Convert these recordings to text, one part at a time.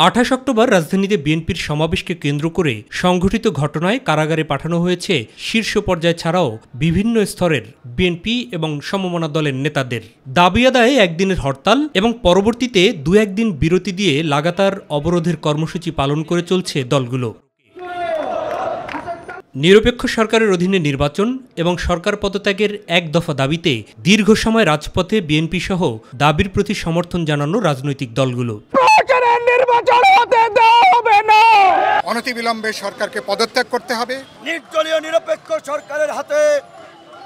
আঠাশ অক্টোবর রাজধানীতে বিএনপির সমাবেশকে কেন্দ্র করে সংঘটিত ঘটনায় কারাগারে পাঠানো হয়েছে শীর্ষ পর্যায় ছাড়াও বিভিন্ন স্তরের বিএনপি এবং সমমনা দলের নেতাদের। দাবি আদায়ে একদিনের হরতাল এবং পরবর্তীতে দু একদিন বিরতি দিয়ে লাগাতার অবরোধের কর্মসূচি পালন করে চলছে দলগুলো। নিরপেক্ষ সরকারের অধীনে নির্বাচন এবং সরকার পদত্যাগের এক দফা দাবিতে দীর্ঘ সময় রাজপথে বিএনপি সহ দাবির প্রতি সমর্থন জানানো রাজনৈতিক দলগুলো প্রয়োজনের নির্বাচন হতে দেওয়া হবে না অনতিবিলম্বে সরকারকে পদত্যাগ করতে হবে। নির্দলীয় নিরপেক্ষ সরকারের হাতে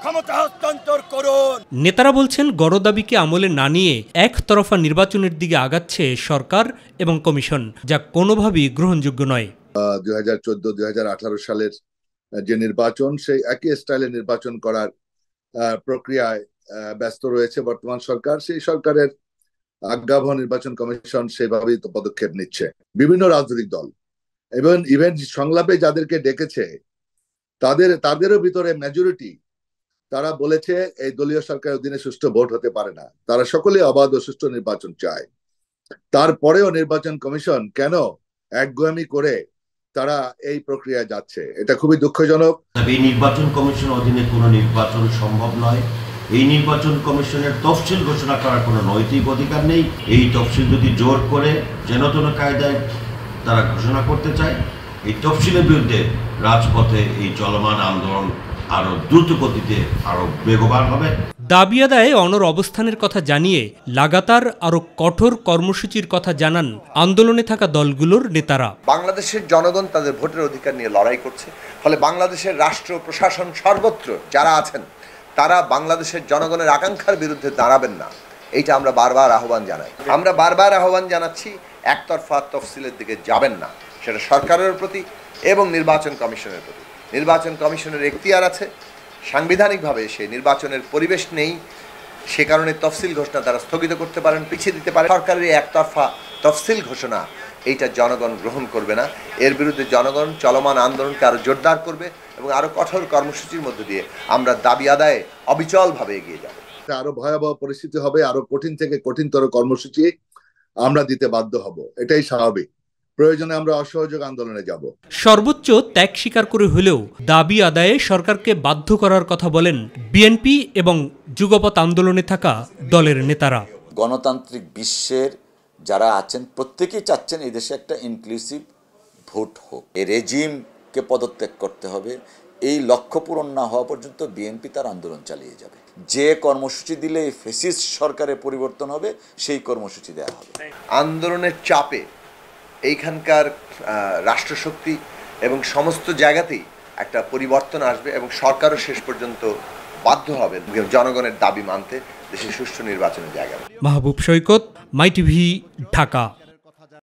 ক্ষমতা হস্তান্তর করুন। নেতারা বলছেন গণদাবিকে আমলে না নিয়ে একতরফা নির্বাচনের দিকে আগাচ্ছে সরকার এবং কমিশন যা কোনোভাবেই গ্রহণযোগ্য নয়। দুই হাজার চোদ্দ দুই হাজার আঠারো সালের যে নির্বাচন সেই একই স্টাইলে নির্বাচন করার আহ, প্রক্রিয়ায় আহ, ব্যস্ত রয়েছে বর্তমান সরকার। সেই সরকারের আজ্ঞাবহ নির্বাচন কমিশন সেভাবেই তো পদক্ষেপ নিচ্ছে। বিভিন্ন রাজনৈতিক দল এবং ইভেন সংলাপে যাদেরকে ডেকেছে, তাদের, তাদেরও ভিতরে মেজরিটি তারা বলেছে, এই দলীয় সরকারের অধীনে সুষ্ঠু ভোট হতে পারে না। তারা সকলে অবাধ ও সুষ্ঠু নির্বাচন চায়। তারপরেও নির্বাচন কমিশন কেন একগুয়ামি করে তারা এই প্রক্রিয়ায় যাচ্ছে? এটা খুবই দুঃখজনক। এই নির্বাচন কমিশন অধীনে কোনো নির্বাচন সম্ভব নয়। এই নির্বাচন কমিশনের তফসিল ঘোষণা করার কোনো নৈতিক অধিকার নেই। এই তফসিল যদি জোর করে যেনতন কায়দায় তারা ঘোষণা করতে চায় এই তফসিলের বিরুদ্ধে রাজপথে এই চলমান আন্দোলন আরও দ্রুত গতিতে আরও বেগবান হবে। দাবি আদায়ে অনর অবস্থানের কথা জানিয়ে লাগাতার আরও কঠোর কর্মসূচির কথা জানান আন্দোলনে থাকা দলগুলোর নেতারা। বাংলাদেশের জনগণ তাদের ভোটের অধিকার নিয়ে লড়াই করছে ফলে বাংলাদেশের রাষ্ট্র প্রশাসন সর্বত্র যারা আছেন তারা বাংলাদেশের জনগণের আকাঙ্ক্ষার বিরুদ্ধে দাঁড়াবেন না। এইটা আমরা বারবার আহ্বান জানাই। আমরা বারবার আহ্বান জানাচ্ছি একতরফা তফসিলের দিকে যাবেন না। সেটা সরকারের প্রতি এবং নির্বাচন কমিশনের প্রতি। নির্বাচন কমিশনের এখতিয়ার আছে। সাংবিধানিকভাবে সে নির্বাচনের পরিবেশ নেই। সে কারণে তফসিল ঘোষণা তারা স্থগিত করতে পারেন, পিছিয়ে দিতে পারে সরকারের একতরফা তফসিল ঘোষণা এইটা জনগণ গ্রহণ করবে না। এর বিরুদ্ধে জনগণ চলমান আন্দোলনকে আরও জোরদার করবে এবং আরও কঠোর কর্মসূচির মধ্য দিয়ে আমরা দাবি আদায়ে অবিচলভাবে এগিয়ে যাব। আরও ভয়াবহ পরিস্থিতি হবে, আরও কঠিন থেকে কঠিনতর কর্মসূচি। আমরা দিতে বাধ্য হব। এটাই স্বাভাবিক। প্রয়োজনে আমরা অসহযোগ আন্দোলনে যাব। সর্বোচ্চ ত্যাগ স্বীকার করে হলেও দাবি আদায়ে সরকারকে বাধ্য করার কথা বলেন বিএনপি এবং যুগপথ আন্দোলনে থাকা দলের নেতারা। গণতান্ত্রিক বিশ্বের যারা আছেন প্রত্যেকেই চাচ্ছেন এই দেশে একটা ইনক্লুসিভ ভোট হোক। এই রেজিমকে পদত্যাগ করতে হবে। এই লক্ষ্য পূরণ না হওয়া পর্যন্ত বিএনপি তার আন্দোলন চালিয়ে যাবে। যে কর্মসূচি দিলে এই ফেসিস্ট সরকারের পরিবর্তন হবে সেই কর্মসূচি দেওয়া হবে। আন্দোলনের চাপে এইখানকার আহ, রাষ্ট্রশক্তি এবং সমস্ত জায়গাতেই একটা পরিবর্তন আসবে এবং সরকারও শেষ পর্যন্ত বাধ্য হবে জনগণের দাবি মানতে দেশে সুষ্ঠু নির্বাচনের জায়গা। Mahbub Saikat my TV Dhaka.